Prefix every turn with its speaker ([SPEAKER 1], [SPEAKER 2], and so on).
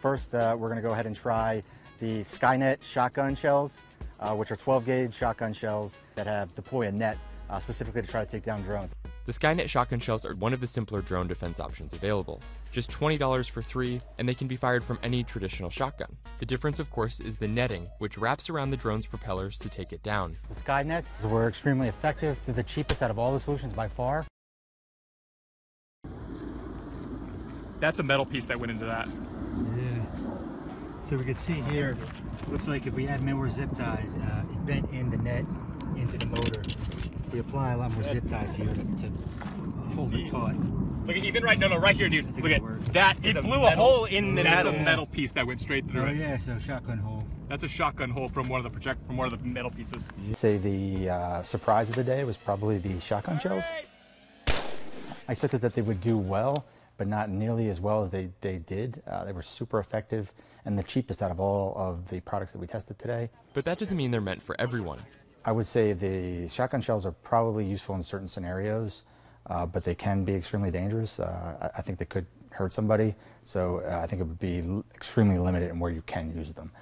[SPEAKER 1] First, uh, we're going to go ahead and try the Skynet shotgun shells, uh, which are 12 gauge shotgun shells that have deploy a net uh, specifically to try to take down drones.
[SPEAKER 2] The Skynet shotgun shells are one of the simpler drone defense options available. Just $20 for three, and they can be fired from any traditional shotgun. The difference, of course, is the netting, which wraps around the drone's propellers to take it down.
[SPEAKER 1] The Skynets were extremely effective. They're the cheapest out of all the solutions by far.
[SPEAKER 3] That's a metal piece that went into that.
[SPEAKER 1] Yeah. So we can see here, looks like if we add more zip ties, uh, it bent in the net into the motor. We apply a lot more zip ties here to, to hold it taut.
[SPEAKER 3] Look at even right. No, no, right here, dude.
[SPEAKER 1] think
[SPEAKER 3] Look
[SPEAKER 1] it
[SPEAKER 3] at
[SPEAKER 1] worked.
[SPEAKER 3] that.
[SPEAKER 4] It
[SPEAKER 3] is
[SPEAKER 4] blew a
[SPEAKER 3] metal-
[SPEAKER 4] hole in the
[SPEAKER 3] That's
[SPEAKER 4] metal.
[SPEAKER 3] a metal piece that went straight through
[SPEAKER 1] Oh
[SPEAKER 3] it.
[SPEAKER 1] yeah, so shotgun hole.
[SPEAKER 3] That's a shotgun hole from one of the project from one of the metal pieces.
[SPEAKER 1] I'd say the uh, surprise of the day was probably the shotgun shells. I expected that they would do well, but not nearly as well as they, they did. Uh, they were super effective and the cheapest out of all of the products that we tested today.
[SPEAKER 2] But that doesn't mean they're meant for everyone.
[SPEAKER 1] I would say the shotgun shells are probably useful in certain scenarios, uh, but they can be extremely dangerous. Uh, I, I think they could hurt somebody, so uh, I think it would be l- extremely limited in where you can use them.